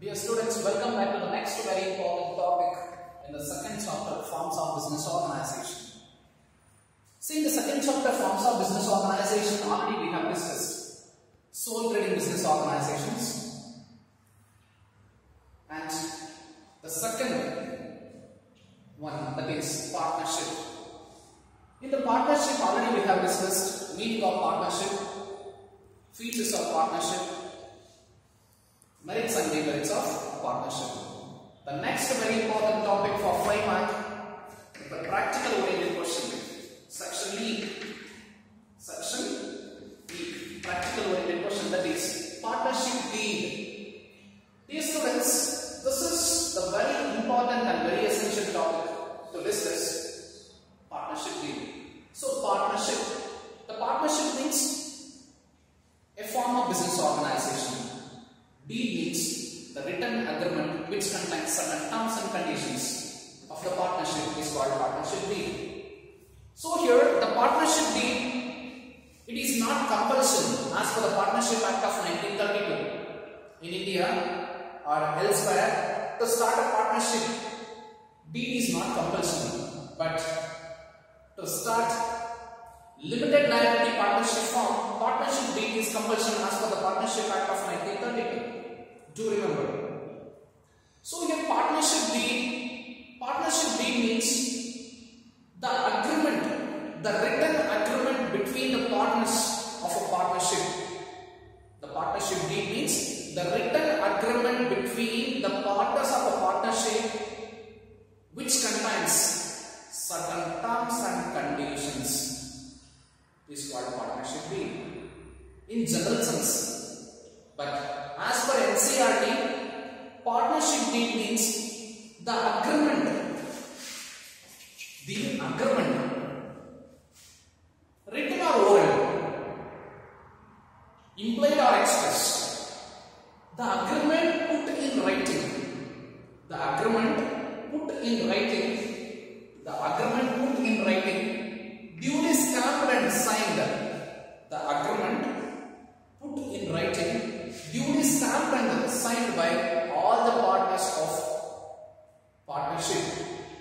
Dear students, welcome back to the next very important topic in the second chapter, Forms of Business Organization. See, in the second chapter, Forms of Business Organization, already we have discussed sole trading business organizations. And the second one, that is partnership. In the partnership, already we have discussed meaning of partnership, features of partnership, merits and demerits of partnership. The next very important topic for five mark is the practical oriented question. Section E. Section E. Practical oriented question that is partnership deed. Dear students, this is the very important and very essential topic to discuss partnership deed. So partnership. The partnership means a form of business organization. Deed means the written agreement which contains certain terms and conditions of the partnership is called partnership deed. So here the partnership deed it is not compulsion as per the Partnership Act of 1932 in India or elsewhere to start a partnership deed is not compulsory but to start limited liability partnership form partnership deed is compulsion as per the Partnership Act of 1932 do remember. So here partnership deed, partnership deed means the agreement, the written agreement between the partners of a partnership. The partnership deed the written agreement between the partners of a partnership which contains certain terms and conditions is called partnership deed in general sense. But as per NCERT, partnership deed means the agreement, the agreement, written or oral, implied or expressed, the agreement put in writing, the agreement put in writing, the agreement put in writing, duly stamped and signed, the agreement put in writing, duly stamped and signed by all the partners of partnership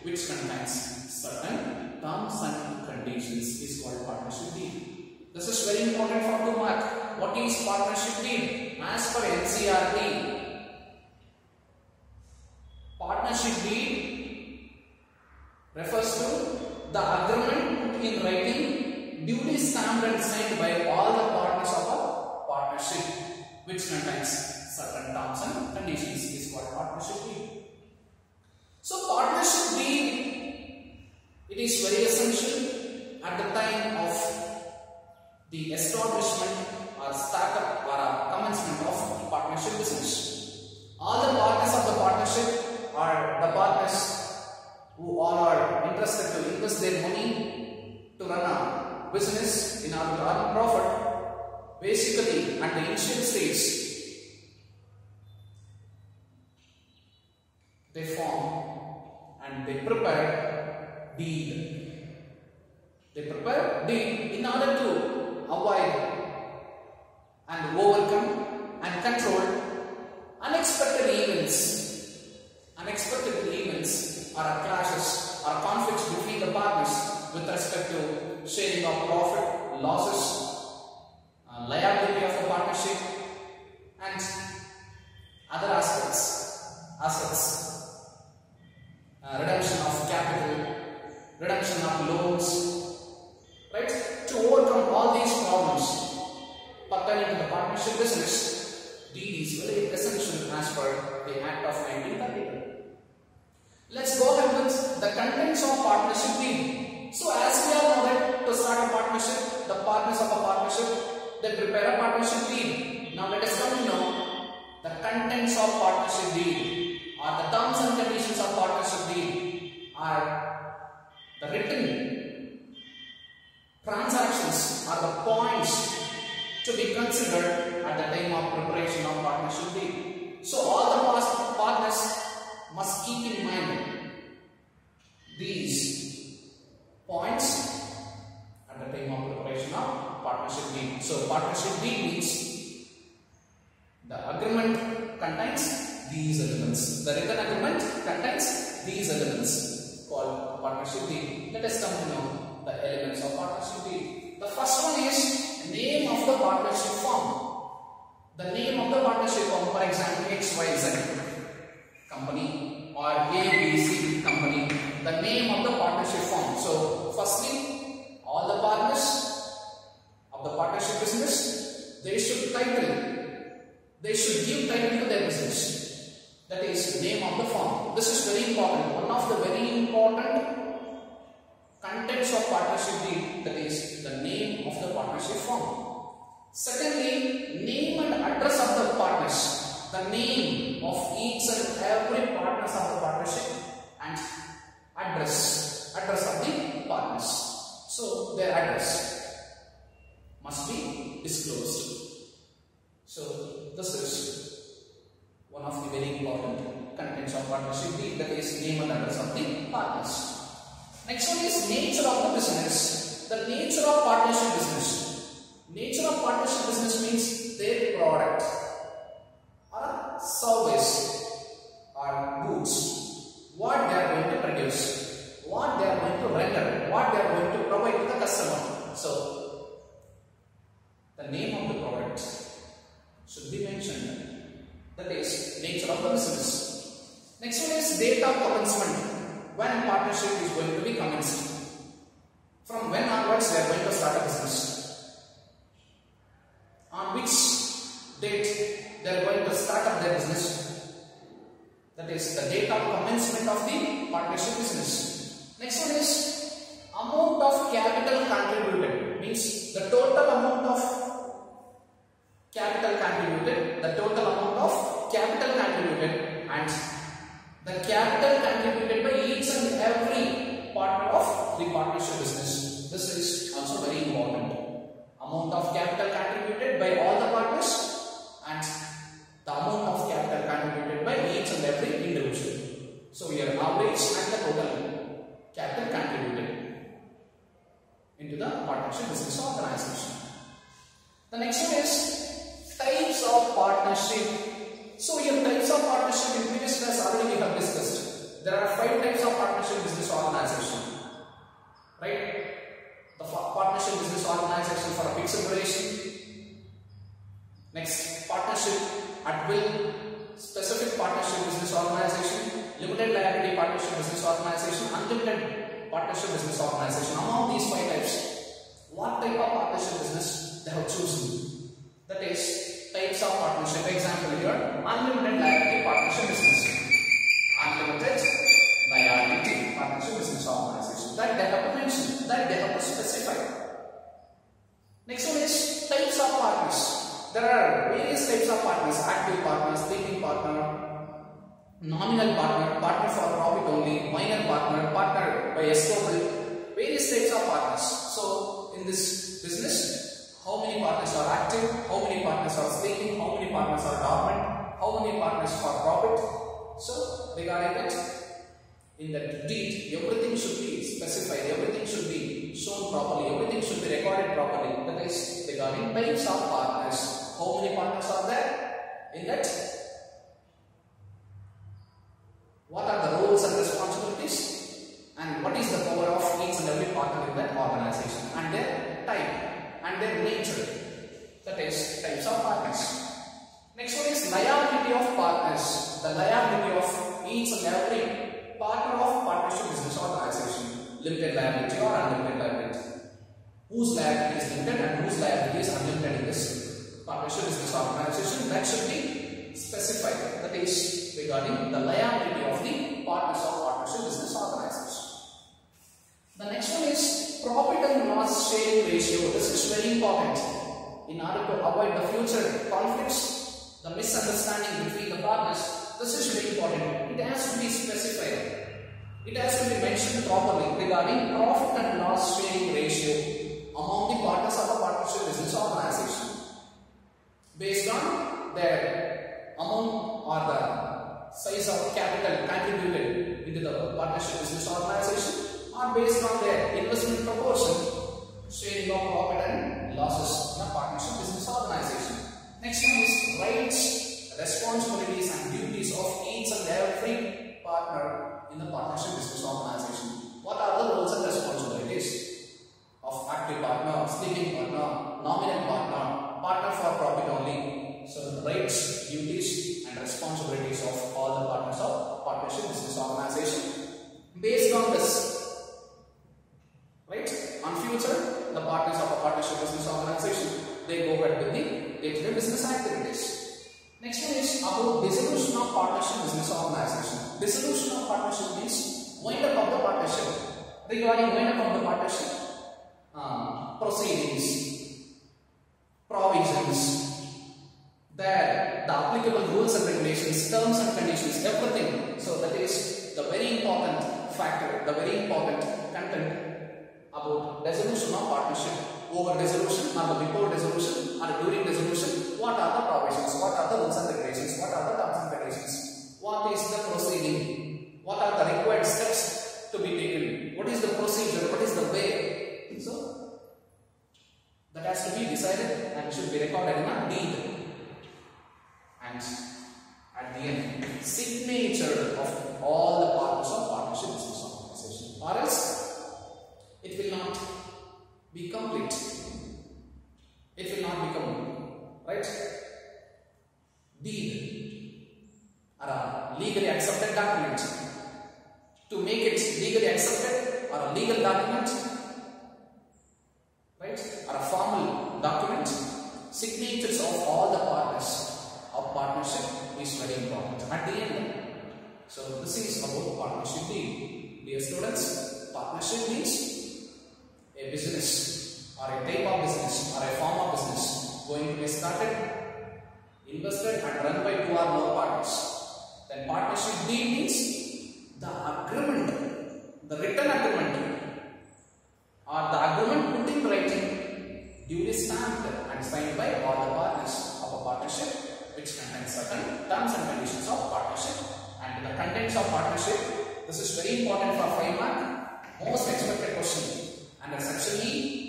which contains certain terms and conditions is called partnership deed. This is very important for two mark. What is partnership deed? As per NCERT, partnership deed refers to the agreement put in writing, duly stamped and signed by all the partners of a partnership which contains certain terms and conditions is called partnership deed. So partnership deed it is very essential at the time of the establishment or startup or commencement of partnership business. All the partners of the partnership are the partners who all are interested to invest their money to run a business in order to earn profit basically at the initial stage they form and they prepare deed they in order to avoid business, deed is very essential as per the Act of 1932. Let's go ahead with the contents of partnership deed. So as we all know that to start a partnership, the partners of a partnership they prepare a partnership deed. Now let us come to know the contents of partnership deed or the terms and conditions of partnership deed are the written considered at the time of preparation of partnership deed. So all the past partners must keep in mind these points at the time of preparation of partnership deed. So partnership deed means the agreement contains these elements. The written agreement contains these elements called partnership deed. Let us come to know the elements of partnership deed. The first one is name of the partnership firm. The name of the partnership firm, for example, XYZ company or ABC company, the name of the partnership firm. So, firstly, all the partners of the partnership business, they should title, they should give title to their business. That is name of the firm. This is very important. One of the very important contents of partnership deed, that is the name firm. Secondly, name and address of the partners. The name of each and every partners of the partnership and address. Address of the partners. So their address must be disclosed. So this is one of the very important contents of partnership deed that is name and address of the partners. Next one is nature of the business. The nature of partnership business. Nature of partnership business means their product or service or goods. What they are going to produce, what they are going to render, what they are going to provide to the customer. So, the name of the product should be mentioned. That is nature of the business. Next one is date of commencement. When partnership is going to be commenced. From when onwards they are going to start a business on which date they are going to start up their business. That is the date of commencement of the partnership business. Next one is amount of capital contributed means the total amount of capital contributed, the total amount of capital contributed and the capital contributed by each and every partner of the partnership business. This is also very important amount of capital contributed by all the partners So your average and the total capital contributed into the partnership business organization. The next one is types of partnership. So your types of partnership in previous class already we have discussed. There are five types of partnership business organization. Right? the partnership business organization for a fixed duration. Next, partnership at will, specific partnership business organization, limited liability partnership business organization, unlimited partnership business organization. Among these five types, what type of partnership business they have chosen? That is, types of partnership. Example here, unlimited liability partnership business, unlimited liability partnership business organization. That they have to mention, that they have specify. Next one is types of partners. There are various types of partners, active partners, sleeping partner, nominal partner, partner for profit only, minor partner, partner by estoppel, various types of partners. So in this business, how many partners are active, how many partners are sleeping, how many partners are dormant, how many partners for profit. So regarding it, in that deed, everything should be specified, everything should be shown properly, everything should be recorded properly. That is regarding types of partners. How many partners are there in that? What are the roles and responsibilities? And what is the power of each and every partner in that organization? And their type and their nature. That is types of partners. Next one is liability of partners. The liability of each and every partner of partnership business organization. Limited liability or unlimited liability. Whose liability is limited and whose liability is unlimited in this partnership business organization. That should be specified. That is regarding the liability of the partners of partnership business organization. The next one is profit and loss sharing ratio. This is very important in order to avoid the future conflicts, the misunderstanding between the partners. This is very important. It has to be specified. It has to be properly regarding profit and loss sharing ratio among the partners of a partnership business organization based on their amount or the size of capital contributed into the partnership business organization or based on their investment proportion sharing of profit and losses in a partnership business organization. Next one is rights, responsibilities and duties of each and every partner in the partnership business organization. What are the roles and responsibilities of active sleeping partner, nominal partner, partner for profit only? So rights, duties and responsibilities of all the partners of partnership business organization. Based on this, right, on future, the partners of a partnership business organization, they go ahead with the day-to-day business activities. Next one is about dissolution of partnership business organization. Dissolution of partnership means wind up of the partnership. Regarding wind up of the partnership, proceedings, provisions, there the applicable rules and regulations, terms and conditions, everything. So that is the very important factor, the very important content about dissolution of partnership over dissolution or before dissolution or during dissolution what are the provisions? What are the rules and regulations? What are the terms and conditions? What is the proceeding? What are the required steps to be taken? What is the procedure? What is the way? So that has to be decided and should be recorded in a deed and at the end signature of all the partners of partnership business organization or else it will not be complete. It will not become right. Deed or a legally accepted document. To make it legally accepted or a legal document, right, or a signatures of all the partners of partnership is very important at the end. So this is about partnership deed. Dear students, partnership means a business or a type of business or a form of business going to be started, invested and run by two or more partners. Then partnership deed means the agreement, the written agreement or the agreement put in writing duly stamped and signed by all the partners of a partnership which contains certain terms and conditions of partnership and the contents of partnership. This is very important for 5 mark, most expected question under section E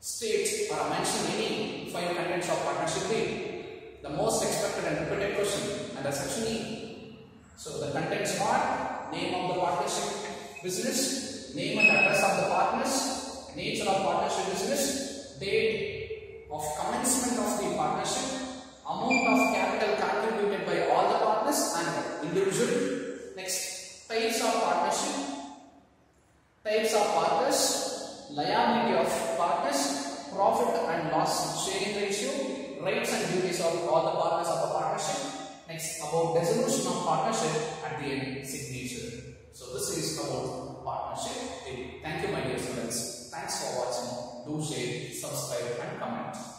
state or mention any five contents of partnership. The most expected and repeated question under section E. So the contents are name of the partnership business, name and address of the partners, nature of partnership business, date of commencement of the partnership, amount of capital contributed by all the partners and individual. Next, types of partnership, types of partners, liability of partners, profit and loss sharing ratio, rights and duties of all the partners of a partnership. Next, about dissolution of partnership at the end, signature. So this is about partnership. Thank you, my dear students. Thanks for watching. Do share, subscribe, and comment.